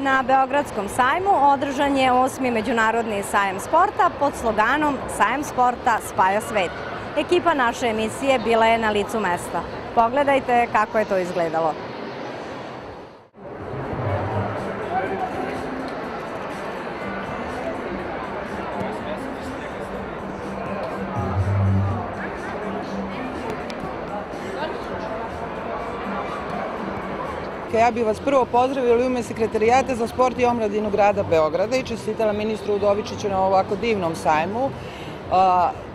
Na Beogradskom sajmu održan je osmi međunarodni sajem sporta pod sloganom Sajem sporta spaja svet. Ekipa naše emisije bila je na licu mesta. Pogledajte kako je to izgledalo. Ja bih vas prvo pozdravila u ime sekretarijata za sport i omladinu grada Beograda i čestitala ministru Udovičiću na ovako divnom sajmu.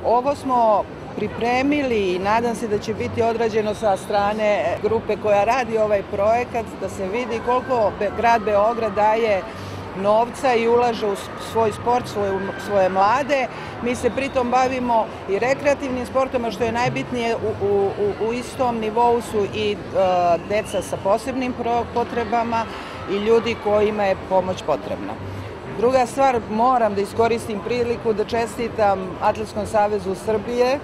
Ovo smo pripremili i nadam se da će biti odrađeno sa strane grupe koja radi ovaj projekat, da se vidi koliko grad Beograd daje novca i ulaže u svoj sport, svoje, svoje mlade. Mi se pritom bavimo i rekreativnim sportom, a što je najbitnije u, u, u istom nivou su i uh, deca sa posebnim potrebama i ljudi kojima je pomoć potrebna. Druga stvar, moram da iskoristim priliku da čestitam Atletskom savezu Srbije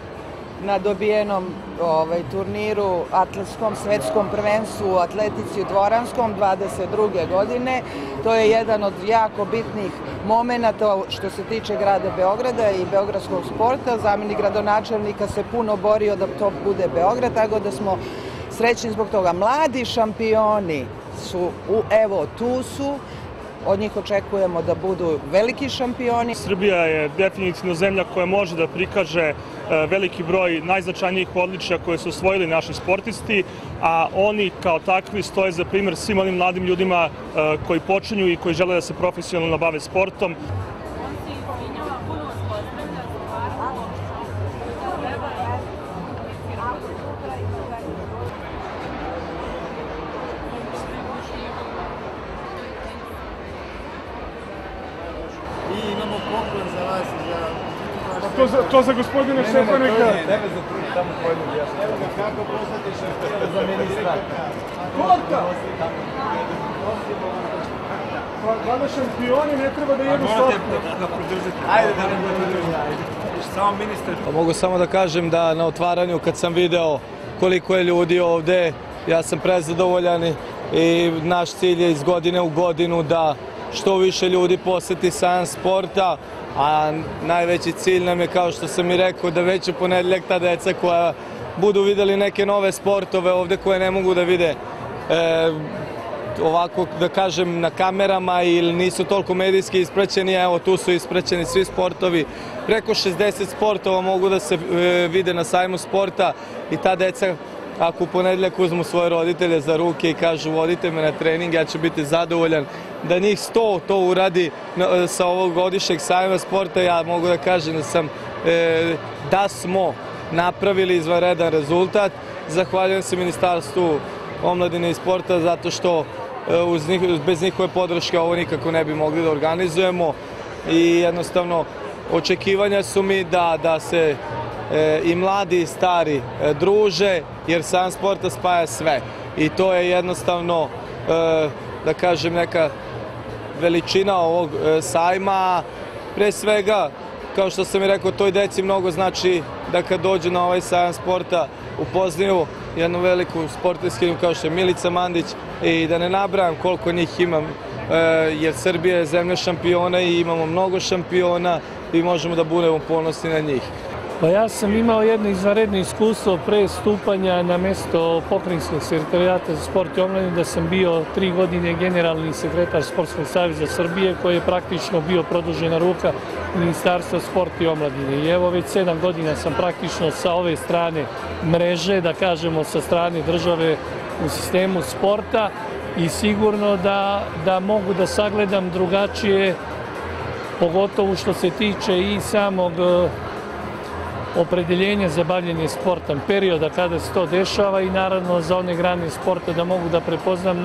na dobijenom ovaj, turniru atletskom svetskom prvenstvu u atletici u Dvoranskom 22. godine. To je jedan od jako bitnih momenta što se tiče grada Beograda i beogradskog sporta. Zamenik gradonačelnika se puno borio da to bude Beograd, tako da smo srećni zbog toga. Mladi šampioni su, u, evo, tu su, Od njih očekujemo da budu veliki šampioni. Srbija je definitivno zemlja koja može da prikaže e, veliki broj najznačajnijih odličja koje su osvojili naši sportisti, a oni kao takvi stoje za primer svim onim mladim ljudima e, koji počinju i koji žele da se profesionalno bave sportom. To za, to za gospodina Šepanika. Ne, ne, za tu tamo pojdu ja. Evo ga kako postati šef za ministra. Korka! Pa, Vada šampioni ne treba da jedu slatko. da podržite. Ajde da ne podržite. Samo ministar. Pa mogu samo da kažem da na otvaranju kad sam video koliko je ljudi ovde, ja sam prezadovoljan i naš cilj je iz godine u godinu da što više ljudi poseti sajam sporta, a najveći cilj nam je, kao što sam i rekao, da već u ponedljak ta deca koja budu videli neke nove sportove ovde koje ne mogu da vide e, ovako da kažem na kamerama ili nisu toliko medijski ispraćeni, evo tu su ispraćeni svi sportovi. Preko 60 sportova mogu da se e, vide na sajmu sporta i ta deca ako u ponedljak uzmu svoje roditelje za ruke i kažu vodite me na trening, ja ću biti zadovoljan da njih 100 to uradi sa ovog godišnjeg sajma sporta, ja mogu da kažem da sam e, da smo napravili izvanredan rezultat. Zahvaljujem se Ministarstvu omladine i sporta zato što e, uz njih, bez njihove podrške ovo nikako ne bi mogli da organizujemo i jednostavno očekivanja su mi da, da se e, i mladi i stari e, druže jer sam sporta spaja sve i to je jednostavno e, da kažem neka veličina ovog e, sajma, pre svega, kao što sam i rekao, toj deci mnogo znači da kad dođu na ovaj sajam sporta upoznaju jednu veliku sportistkinju kao što je Milica Mandić i da ne nabrajam koliko njih imam, e, jer Srbija je zemlja šampiona i imamo mnogo šampiona i možemo da budemo ponosni na njih. Pa ja sam imao jedno izvaredno iskustvo pre stupanja na mesto pokrinjskog sekretarijata za sport i omladinu, da sam bio tri godine generalni sekretar Sportskog savjeza Srbije, koji je praktično bio produžena ruka Ministarstva sporta i omladine. I evo već sedam godina sam praktično sa ove strane mreže, da kažemo sa strane države u sistemu sporta i sigurno da, da mogu da sagledam drugačije, pogotovo što se tiče i samog opredeljenje za bavljenje sportom, perioda kada se to dešava i naravno za one grane sporta da mogu da prepoznam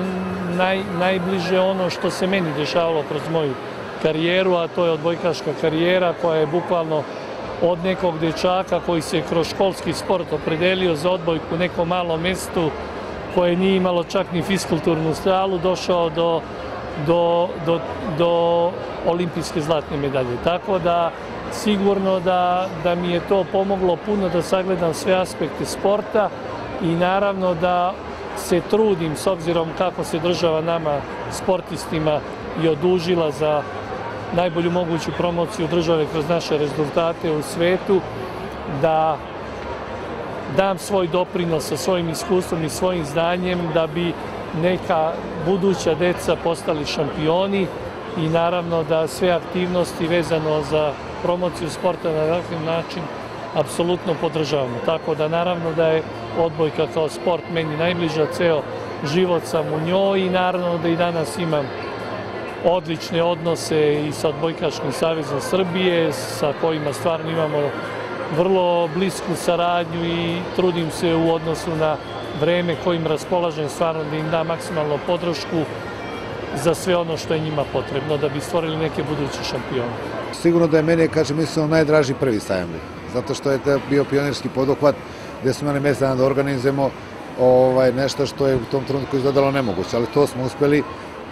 naj, najbliže ono što se meni dešavalo kroz moju karijeru, a to je odbojkaška karijera koja je bukvalno od nekog dečaka koji se kroz školski sport opredelio za odbojku u nekom malom mestu koje nije imalo čak ni fiskulturnu stalu, došao do, do, do, do olimpijske zlatne medalje. Tako da sigurno da, da mi je to pomoglo puno da sagledam sve aspekte sporta i naravno da se trudim s obzirom kako se država nama sportistima i odužila za najbolju moguću promociju države kroz naše rezultate u svetu, da dam svoj doprinos sa svojim iskustvom i svojim znanjem da bi neka buduća deca postali šampioni i naravno da sve aktivnosti vezano za promociju sporta na takav način apsolutno podržavamo. Tako da naravno da je odbojka kao sport meni najbliža, ceo život sam u njoj i naravno da i danas imam odlične odnose i sa Odbojkaškim savezom Srbije, sa kojima stvarno imamo vrlo blisku saradnju i trudim se u odnosu na vreme kojim raspolažem stvarno da im da maksimalno podršku za sve ono što je njima potrebno da bi stvorili neke buduće šampione. Sigurno da je meni, kažem, mislim, najdraži prvi sajamli, zato što je bio pionirski poduhvat gde smo imali mesta da organizujemo ovaj, nešto što je u tom trenutku izgledalo nemoguće, ali to smo uspeli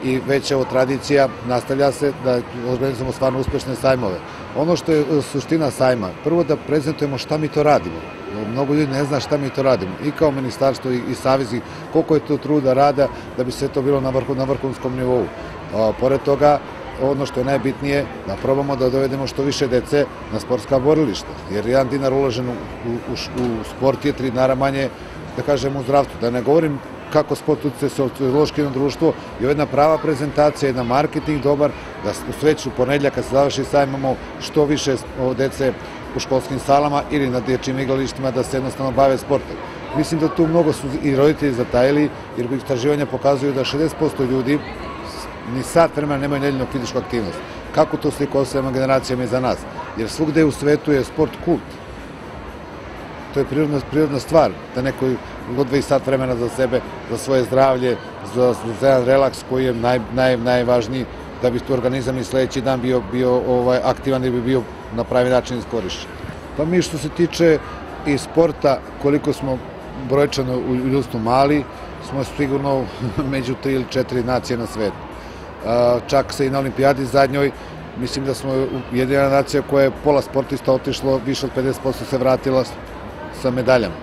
i već evo tradicija nastavlja se da organizujemo stvarno uspešne sajmove. Ono što je e, suština sajma, prvo da prezentujemo šta mi to radimo. Mnogo ljudi ne zna šta mi to radimo. I kao ministarstvo i, i savezi, koliko je to truda, rada da bi sve to bilo na, na vrhunskom nivou. A, pored toga, ono što je najbitnije, da probamo da dovedemo što više dece na sportska borilišta. Jer jedan dinar uložen u, u, u sport je tri dinara manje, da kažem, u zdravstvu. Da ne govorim kako sport utječe sociološki na društvo i jedna prava prezentacija, jedan marketing dobar, da u sveću ponedlja kad se završi sajm imamo što više dece u školskim salama ili na dječjim igralištima da se jednostavno bave sportom. Mislim da tu mnogo su i roditelji zatajili, jer istraživanja pokazuju da 60% ljudi ni sat vremena nemaju nedeljnu fizičku aktivnost. Kako to sliko osvijema generacijama iza nas? Jer svugde u svetu je sport kult. To je prirodna, stvar, da neko odvoji sat vremena za sebe, za svoje zdravlje, za, za jedan relaks koji je naj, naj, najvažniji da bi tu organizam i sledeći dan bio, bio ovaj, aktivan i bi bio na pravi način iskorišćen. Pa mi što se tiče i sporta, koliko smo brojčano u ljudstvu mali, smo sigurno među tri ili četiri nacije na svetu. Čak se i na olimpijadi zadnjoj, mislim da smo jedina nacija koja je pola sportista otišlo, više od 50% se vratila sa medaljama.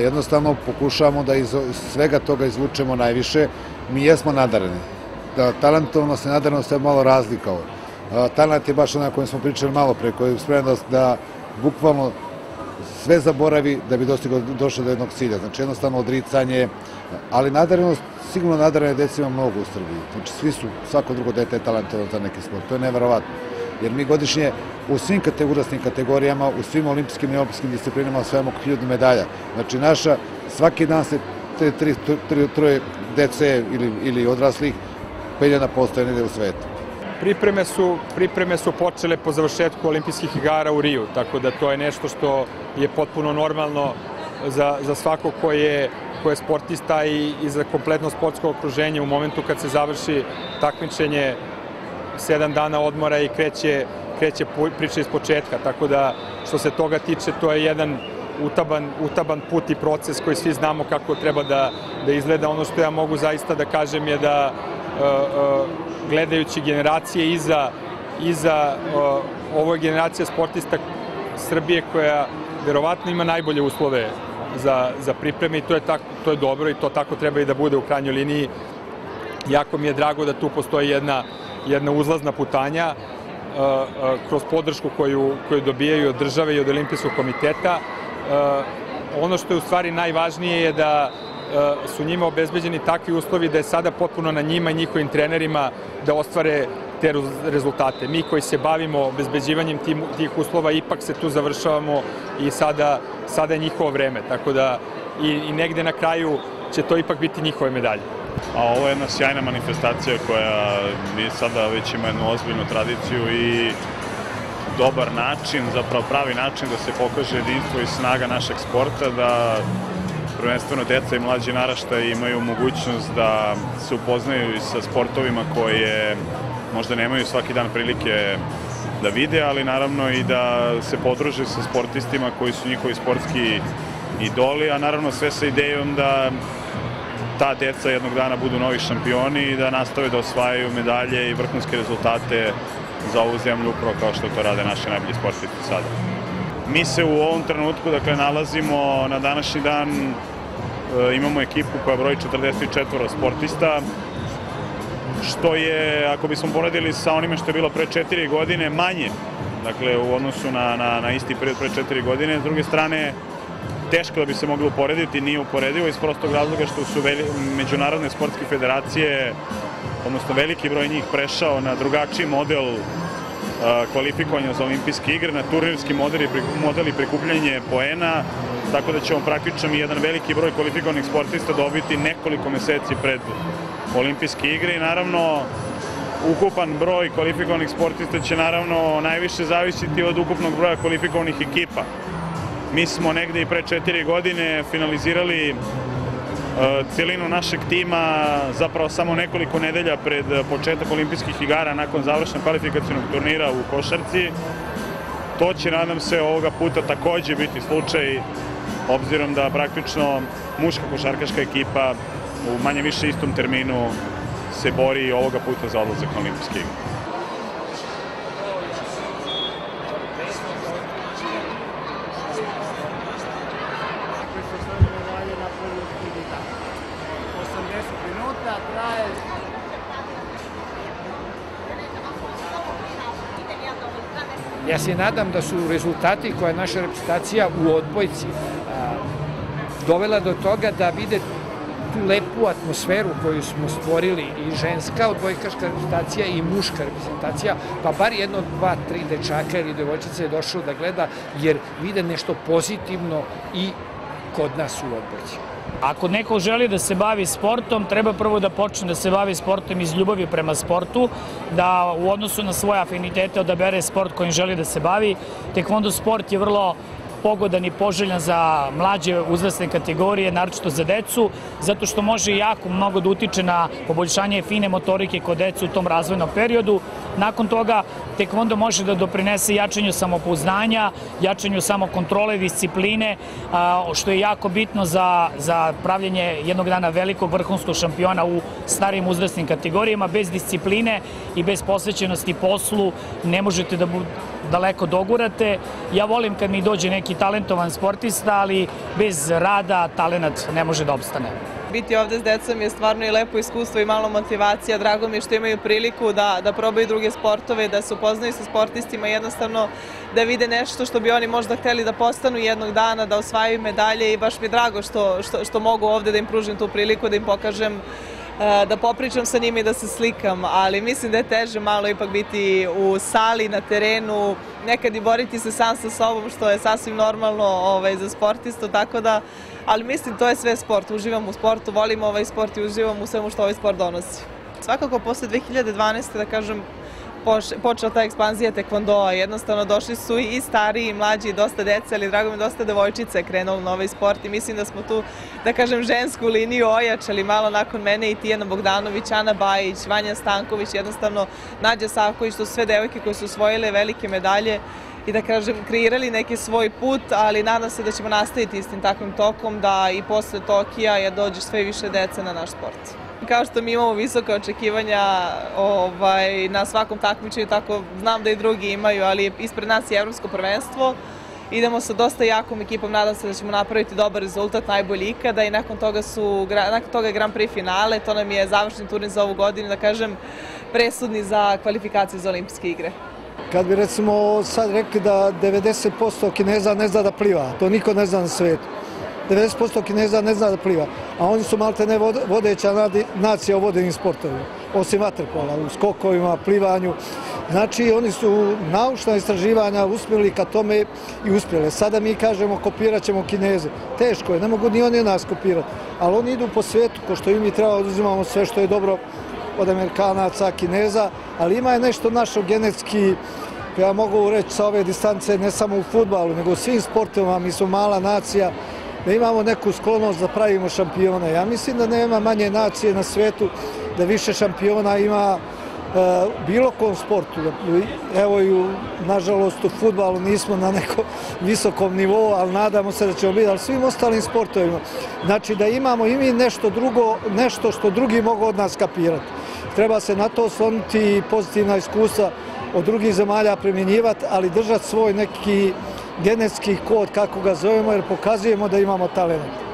Jednostavno pokušavamo da iz svega toga izvučemo najviše. Mi jesmo nadareni. Da, talentovnost i nadarnost je malo razlikao. Talent je baš onaj kojem smo pričali malo pre, koji je spreman da, da bukvalno sve zaboravi da bi dostigao, došao do jednog cilja. Znači jednostavno odricanje, ali nadarenost, sigurno nadarene deci ima mnogo u Srbiji. Znači svi su, svako drugo dete je talentovano za neki sport. To je neverovatno. Jer mi godišnje u svim kategorijskim kategorijama, u svim olimpijskim i olimpijskim disciplinama osvajamo hiljadu medalja. Znači naša, svaki dan se te tri, troje dece ili, ili odraslih penja na postoje negde u svetu. Pripreme su, pripreme su počele po završetku olimpijskih igara u Riju, tako da to je nešto što je potpuno normalno za, za svako ko je, ko je sportista i, i za kompletno sportsko okruženje u momentu kad se završi takmičenje sedam dana odmora i kreće, kreće priča iz početka, tako da što se toga tiče to je jedan utaban, utaban put i proces koji svi znamo kako treba da, da izgleda. Ono što ja mogu zaista da kažem je da uh, uh, gledajući generacije iza, iza uh, ovo je generacija sportista Srbije koja verovatno ima najbolje uslove za, za pripreme i to je, tako, to je dobro i to tako treba i da bude u krajnjoj liniji. Jako mi je drago da tu postoji jedna, jedna uzlazna putanja kroz podršku koju, koju dobijaju od države i od Olimpijskog komiteta. Ono što je u stvari najvažnije je da su njima obezbeđeni takvi uslovi da je sada potpuno na njima i njihovim trenerima da ostvare te rezultate. Mi koji se bavimo obezbeđivanjem tih uslova ipak se tu završavamo i sada, sada je njihovo vreme. Tako da i, i negde na kraju će to ipak biti njihove medalje. A ovo je jedna sjajna manifestacija koja mi sada već ima jednu ozbiljnu tradiciju i dobar način, zapravo pravi način da se pokaže jedinstvo i snaga našeg sporta, da prvenstveno deca i mlađi naraštaj imaju mogućnost da se upoznaju i sa sportovima koje možda nemaju svaki dan prilike da vide, ali naravno i da se podruže sa sportistima koji su njihovi sportski idoli, a naravno sve sa idejom da ta deca jednog dana budu novi šampioni i da nastave da osvajaju medalje i vrhunske rezultate za ovu zemlju upravo kao što to rade naši najbolji sportisti sada. Mi se u ovom trenutku dakle, nalazimo na današnji dan, e, imamo ekipu koja broji 44 sportista, što je, ako bismo poredili sa onime što je bilo pre četiri godine, manje. Dakle, u odnosu na, na, na isti period pre četiri godine. S druge strane, teško da bi se moglo uporediti, nije uporedivo iz prostog razloga što su međunarodne sportske federacije, odnosno veliki broj njih prešao na drugačiji model kvalifikovanja za olimpijske igre, na turnirski model i, model i prikupljanje poena, tako da ćemo praktično mi jedan veliki broj kvalifikovanih sportista dobiti nekoliko meseci pred olimpijske igre i naravno ukupan broj kvalifikovanih sportista će naravno najviše zavisiti od ukupnog broja kvalifikovanih ekipa. Mi smo negde i pre četiri godine finalizirali celinu našeg tima zapravo samo nekoliko nedelja pred početak olimpijskih igara nakon završenog kvalifikacijnog turnira u Košarci. To će, nadam se, ovoga puta takođe biti slučaj, obzirom da praktično muška košarkaška ekipa u manje više istom terminu se bori ovoga puta za odlazak na olimpijske igre. Ja se nadam da su rezultati koje naša reprezentacija u odbojci dovela do toga da vide tu lepu atmosferu koju smo stvorili i ženska odbojkaška reprezentacija i muška reprezentacija, pa bar jedno, dva, tri dečaka ili devojčice je došlo da gleda jer vide nešto pozitivno i kod nas u odbojci. Ako neko želi da se bavi sportom, treba prvo da počne da se bavi sportom iz ljubavi prema sportu, da u odnosu na svoje afinitete odabere sport kojim želi da se bavi. Tekvondo sport je vrlo pogodan i poželjan za mlađe uzrasne kategorije, naročito za decu, zato što može jako mnogo da utiče na poboljšanje fine motorike kod decu u tom razvojnom periodu. Nakon toga, tekvondo može da doprinese jačanju samopouznanja, jačanju samokontrole, discipline, što je jako bitno za, za pravljanje jednog dana velikog vrhunskog šampiona u starijim uzrasnim kategorijama. Bez discipline i bez posvećenosti poslu ne možete da daleko dogurate. Ja volim kad mi dođe neki talentovan sportista, ali bez rada talenat ne može da obstane. Biti ovde s decom je stvarno i lepo iskustvo i malo motivacija. Drago mi je što imaju priliku da, da probaju druge sportove, da se upoznaju sa sportistima, jednostavno da vide nešto što bi oni možda hteli da postanu jednog dana, da osvajaju medalje i baš mi je drago što, što, što mogu ovde da im pružim tu priliku, da im pokažem da popričam sa njima i da se slikam, ali mislim da je teže malo ipak biti u sali, na terenu, nekad i boriti se sam sa sobom, što je sasvim normalno ovaj, za sportistu, tako da, ali mislim to je sve sport, uživam u sportu, volim ovaj sport i uživam u svemu što ovaj sport donosi. Svakako posle 2012. da kažem, počela ta ekspanzija tekvondoa. Jednostavno došli su i stariji i mlađi i dosta dece, ali drago mi dosta devojčice krenulo na ovaj sport i mislim da smo tu, da kažem, žensku liniju ojačali malo nakon mene i Tijana Bogdanović, Ana Bajić, Vanja Stanković, jednostavno Nađa Savković, to su sve devojke koje su osvojile velike medalje i da kažem kreirali neki svoj put, ali nadam se da ćemo nastaviti istim takvim tokom, da i posle Tokija je dođe sve više dece na naš sport kao što mi imamo visoka očekivanja ovaj, na svakom takmičenju, tako znam da i drugi imaju, ali ispred nas je evropsko prvenstvo. Idemo sa dosta jakom ekipom, nadam se da ćemo napraviti dobar rezultat, najbolji ikada i nakon toga, su, nakon toga je Grand Prix finale, to nam je završni turnir za ovu godinu, da kažem, presudni za kvalifikaciju za olimpijske igre. Kad bi recimo sad rekli da 90% Kineza ne zna da pliva, to niko ne zna na svetu. 90% Kineza ne zna da pliva, a oni su malte ne vodeća nacija u vodenim sportovima, osim vaterpola, u skokovima, plivanju. Znači, oni su naučna istraživanja uspjeli ka tome i uspjeli. Sada mi kažemo kopirat ćemo Kineze. Teško je, ne mogu ni oni nas kopirati, ali oni idu po svijetu, ko što i mi treba oduzimamo sve što je dobro od Amerikanaca, Kineza, ali ima je nešto našo genetski ja mogu reći sa ove distance ne samo u futbalu, nego u svim sportovima, mi smo mala nacija, da imamo neku sklonost da pravimo šampione. Ja mislim da nema manje nacije na svetu, da više šampiona ima e, bilo kom sportu. Evo i nažalost u futbalu nismo na nekom visokom nivou, ali nadamo se da ćemo biti, ali svim ostalim sportovima. Znači da imamo i mi nešto drugo, nešto što drugi mogu od nas kapirati. Treba se na to osloniti pozitivna iskustva od drugih zemalja primjenjivati, ali držati svoj neki genetski kod, kako ga zovemo, jer pokazujemo da imamo talent.